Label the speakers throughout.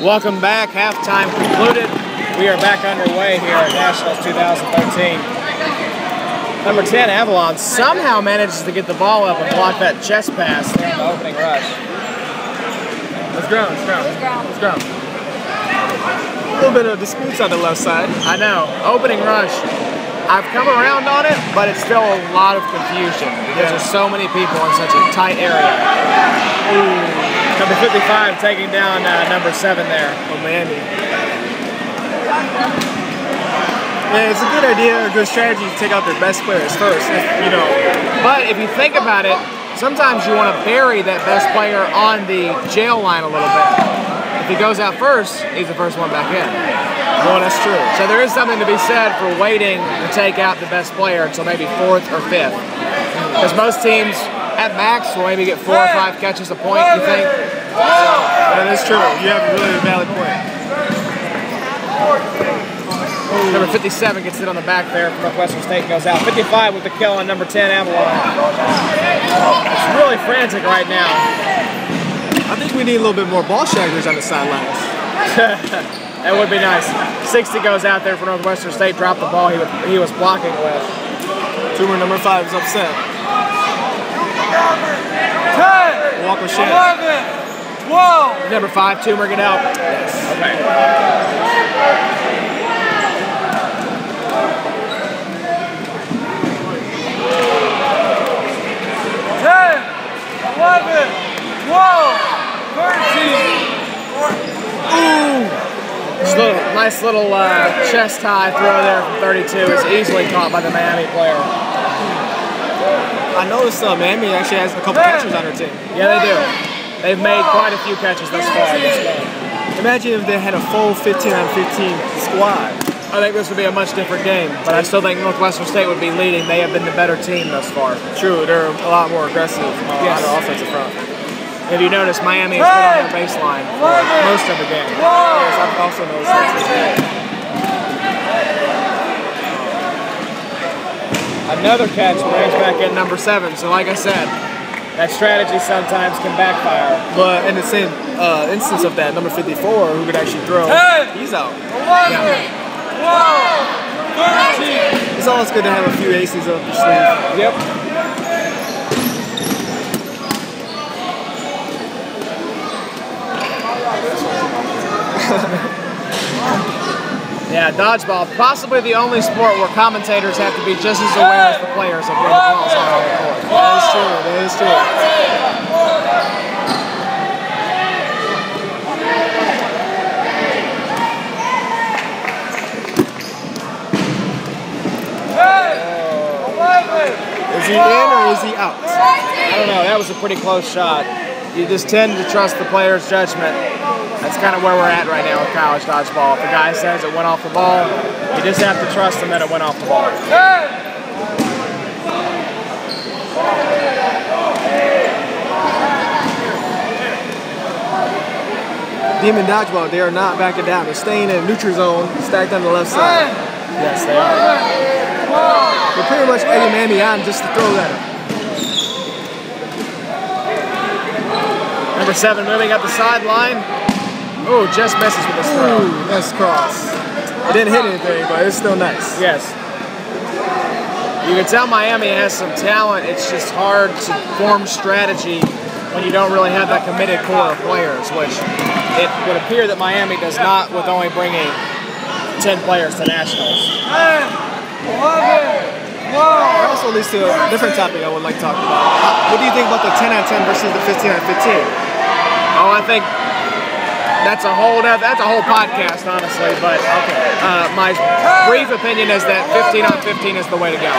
Speaker 1: Welcome back. Halftime concluded. We are back underway here at Nationals 2013. Number 10, Avalon, somehow manages to get the ball up and block that chest pass in the opening rush.
Speaker 2: Let's ground, let's ground. Let's ground. A little bit of disputes on the left side.
Speaker 1: I know. Opening rush. I've come around on it, but it's still a lot of confusion because there's so many people in such a tight area. Ooh. Number 55 taking down uh, number 7 there.
Speaker 2: Oh, Miami. Yeah, it's a good idea, a good strategy to take out their best players first, if, you know.
Speaker 1: But if you think about it, sometimes you want to bury that best player on the jail line a little bit. If he goes out first, he's the first one back in.
Speaker 2: Well, that's true.
Speaker 1: So there is something to be said for waiting to take out the best player until maybe fourth or fifth. Because most teams at max will maybe get four or five catches a point, you think?
Speaker 2: That is true. You have a really valid point.
Speaker 1: Number 57 gets it on the back there from Northwestern State goes out. 55 with the kill on number 10, Avalon. It's really frantic right now.
Speaker 2: I think we need a little bit more ball stragglers on the sidelines.
Speaker 1: that would be nice. 60 goes out there for Northwestern State, dropped the ball he was, he was blocking with.
Speaker 2: Tumor number five is upset.
Speaker 3: 10,
Speaker 2: Walker Shed.
Speaker 3: 11, 12.
Speaker 1: Number five, Tumor, get out.
Speaker 2: Yes.
Speaker 1: Okay.
Speaker 3: Ten, eleven, twelve, thirteen.
Speaker 1: Just a little, nice little uh, chest high throw there from 32 is easily caught by the Miami player.
Speaker 2: I noticed uh, Miami actually has a couple catchers on their team.
Speaker 1: Yeah, they do. They've made quite a few catches thus far in this game.
Speaker 2: Imagine if they had a full 15 on 15 squad.
Speaker 1: I think this would be a much different game, but I still think Northwestern State would be leading. They have been the better team thus far.
Speaker 2: True, they're a lot more aggressive uh,
Speaker 1: Yes.
Speaker 2: on the offensive front.
Speaker 1: If you notice, Miami has been on their baseline for most of the game.
Speaker 2: Yes, I've also noticed that
Speaker 1: Another catch brings back in number seven. So, like I said, that strategy sometimes can backfire.
Speaker 2: But in the same uh, instance of that, number 54, who could actually throw,
Speaker 3: Ten.
Speaker 2: he's out.
Speaker 3: 11, 12, 13.
Speaker 2: It's always good to have a few aces up your sleeve.
Speaker 1: Yep. yeah, dodgeball, possibly the only sport where commentators have to be just as aware as the players of where the balls are on the court.
Speaker 2: That is true, that is true. Is he in or is he out?
Speaker 1: I don't know, that was a pretty close shot. You just tend to trust the player's judgment. That's kind of where we're at right now with college dodgeball. If the guy says it went off the ball, you just have to trust him that it went off the ball.
Speaker 2: Demon Dodgeball, they are not backing down. They're staying in neutral zone, stacked on the left side.
Speaker 1: Yes, they are.
Speaker 2: They're pretty much egging Miami on just to throw at him.
Speaker 1: Number seven moving up the sideline. Oh, just messes with this throw.
Speaker 2: Ooh, nice cross. It didn't hit anything, but it's still nice.
Speaker 1: Yes. You can tell Miami has some talent. It's just hard to form strategy when you don't really have that committed core of players, which it would appear that Miami does not with only bringing 10 players to nationals.
Speaker 3: Ten, eleven, twelve.
Speaker 2: That also leads to a different topic I would like to talk about. What do you think about the 10 on 10 versus the 15 on 15?
Speaker 1: Oh, I think that's a whole that's a whole podcast, honestly. But uh, my brief opinion is that 15 on 15 is the way to go.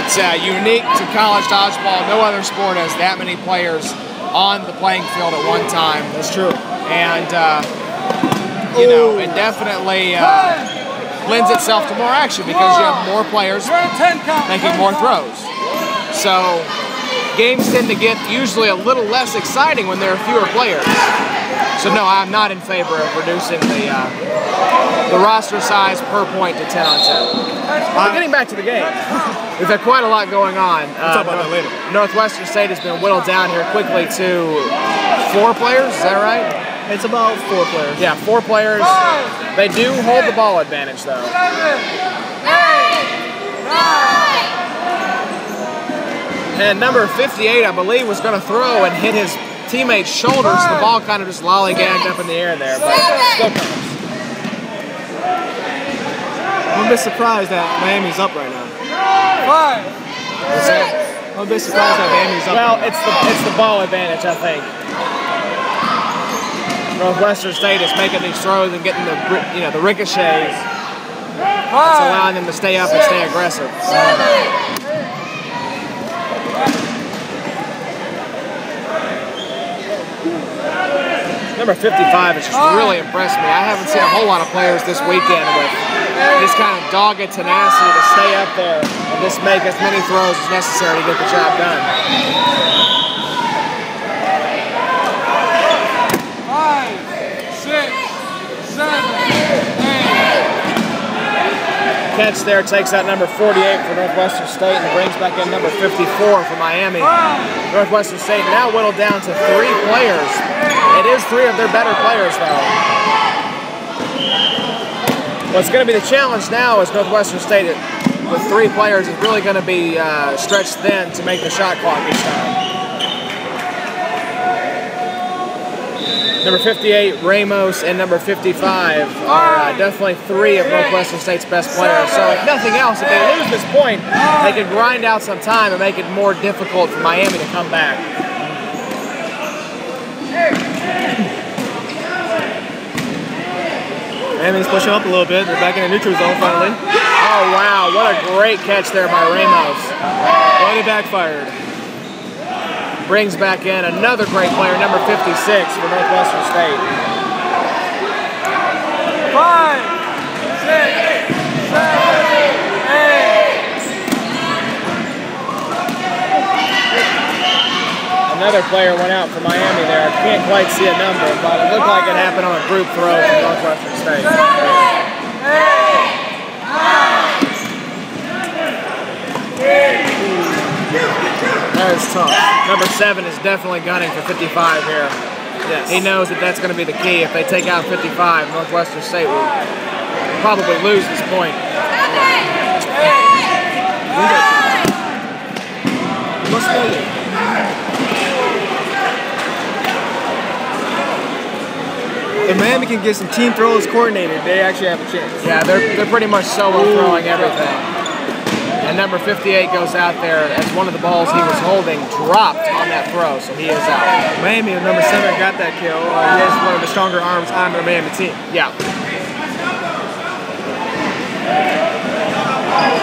Speaker 1: It's uh, unique to college dodgeball. No other sport has that many players on the playing field at one time.
Speaker 2: That's true.
Speaker 1: and uh, you know it definitely uh, lends itself to more action because you have more players
Speaker 3: You're at ten count.
Speaker 1: making more throws. So games tend to get usually a little less exciting when there are fewer players. So no, I'm not in favor of reducing the uh, the roster size per point to 10 on 10. But getting back to the game, we've had quite a lot going on. Uh,
Speaker 2: talk about that later.
Speaker 1: Northwestern State has been whittled down here quickly to four players. Is that right?
Speaker 2: It's about four players.
Speaker 1: Yeah, four players. They do hold the ball advantage though.
Speaker 3: Seven, eight, nine.
Speaker 1: And number 58, I believe, was going to throw and hit his teammate's shoulders. The ball kind of just lollygagged up in the air there, but still counts.
Speaker 2: I'm a bit surprised that Miami's up right now.
Speaker 3: Five,
Speaker 2: I'm a bit surprised that Miami's up.
Speaker 1: Well,
Speaker 2: right
Speaker 1: it's the it's the ball advantage, I think. Northwestern State is making these throws and getting the you know the ricochets. It's allowing them to stay up and stay aggressive. Number 55 has just oh. really impressed me. I haven't seen a whole lot of players this weekend with this kind of dogged tenacity to stay up there and just make as many throws as necessary to get the job done.
Speaker 3: five, six, seven.
Speaker 1: Catch there takes out number 48 for Northwestern State and brings back in number 54 for Miami. Northwestern State now whittled down to three players. It is three of their better players, though. What's going to be the challenge now is Northwestern State with three players is really going to be uh, stretched thin to make the shot clock each time. Number 58, Ramos, and number 55 are uh, definitely three of Northwestern State's best players. So, if nothing else, if they lose this point, they can grind out some time and make it more difficult for Miami to come back.
Speaker 2: Miami's pushing up a little bit. They're back in the neutral zone finally.
Speaker 1: Oh, wow. What a great catch there by Ramos.
Speaker 2: But it backfired.
Speaker 1: Brings back in another great player, number 56 for Northwestern State.
Speaker 3: five, six, seven, eight.
Speaker 1: Another player went out for Miami there. I can't quite see a number, but it looked like it happened on a group throw from Northwestern State. That is tough. Number seven is definitely gunning for 55 here.
Speaker 2: Yes.
Speaker 1: He knows that that's going to be the key. If they take out 55, Northwestern State will probably lose this point.
Speaker 2: What's the If Miami can get some team throws coordinated, they actually have a chance.
Speaker 1: Yeah, they're, they're pretty much solo throwing everything. And number 58 goes out there as one of the balls he was holding dropped on that throw, so he is out.
Speaker 2: Miami, number seven, got that kill. Uh, he has one of the stronger arms on the Miami team.
Speaker 1: Yeah.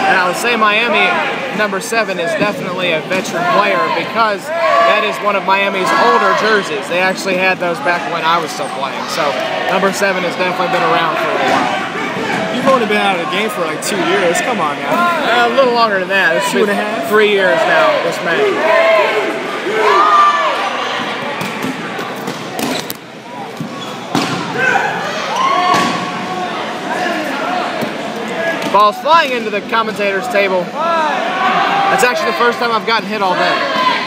Speaker 1: And I would say Miami, number seven, is definitely a veteran player because that is one of Miami's older jerseys. They actually had those back when I was still playing. So number seven has definitely been around for a while.
Speaker 2: You've only been out of the game for like two years. Come on now.
Speaker 1: Uh, a little longer than that. It's
Speaker 2: Two and a half?
Speaker 1: Three years now, this May. Ball's flying into the commentator's table. That's actually the first time I've gotten hit all day.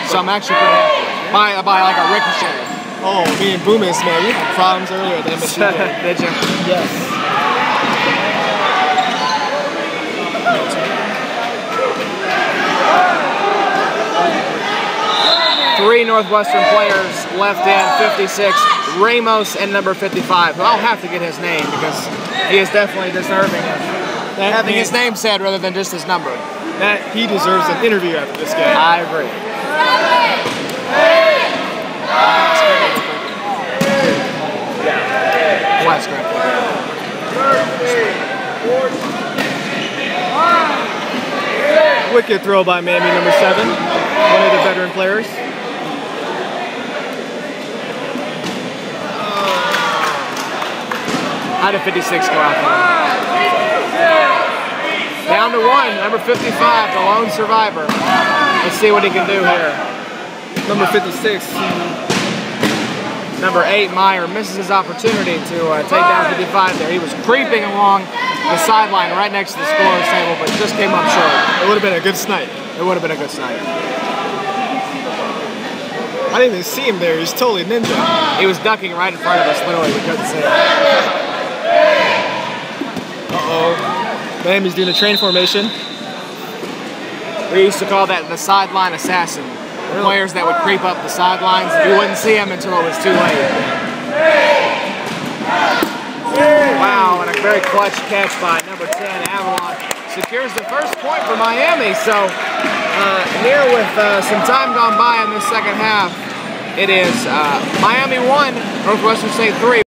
Speaker 1: So I'm actually pretty happy. By, by like a ricochet.
Speaker 2: Oh, me and Boomis, man, we had problems earlier the
Speaker 1: Did you?
Speaker 2: yes.
Speaker 1: Three Northwestern players left in 56, Ramos and number 55. But I'll have to get his name because he is definitely deserving of
Speaker 2: That
Speaker 1: having
Speaker 2: man-
Speaker 1: his name said rather than just his number.
Speaker 2: That he deserves an interview after this game.
Speaker 1: I agree.
Speaker 2: Wicked throw by Miami, number seven, one of the veteran players.
Speaker 1: How did 56 go out there? Down to one, number 55, the lone survivor. Let's see what he can do here.
Speaker 2: Number 56,
Speaker 1: Number eight, Meyer, misses his opportunity to uh, take down 55 there. He was creeping along the sideline right next to the scorer's table, but just came up short.
Speaker 2: it would have been a good snipe.
Speaker 1: It would have been a good snipe.
Speaker 2: I didn't even see him there. He's totally ninja.
Speaker 1: He was ducking right in front of us, literally. We couldn't see him.
Speaker 2: Miami's doing a train formation.
Speaker 1: We used to call that the sideline assassin. Players that would creep up the sidelines, you wouldn't see them until it was too late. Wow, and a very clutch catch by number 10, Avalon. Secures the first point for Miami, so uh, here with uh, some time gone by in this second half, it is uh, Miami 1, Northwestern State 3.